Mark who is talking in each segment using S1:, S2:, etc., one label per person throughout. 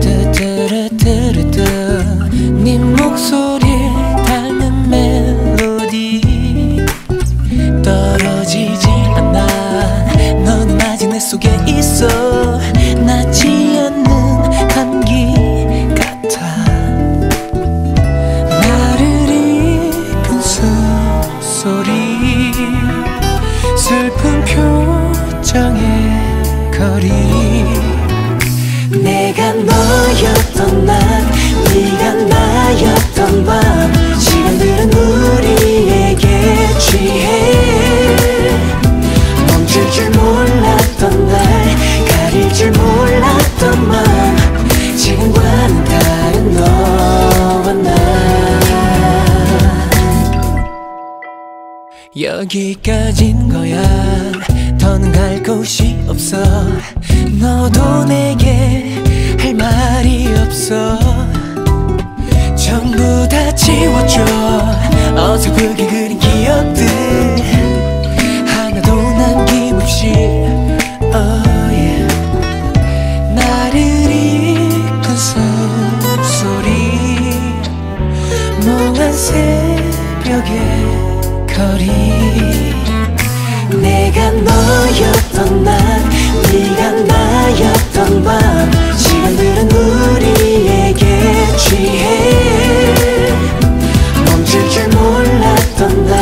S1: 두두루두루두 네 목소리 닮은 멜로디 떨어지지 않아. 너는 아직 속에 있어. 나지 않는 감기 같아. 나를 익은 숨소리 슬픈 표정의 거리. 내가 너였던 날 네가 나였던 밤 시간들은 우리에게 취해. 멈출 줄 몰랐던 날 가릴 줄 몰랐던 맘 지금과는 다른 너와 나. 여기까진 거야. 더는 갈 곳이 없어. 너도 내게 새벽의 거리. 내가 너였던 날 네가 나였던 밤 시간들은 우리에게 취해. 멈출 줄 몰랐던 날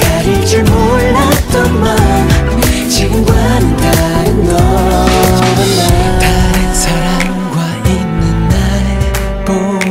S1: 가릴 줄 몰랐던 맘 지금과는 다른 나. 다른 사람과 있는 날보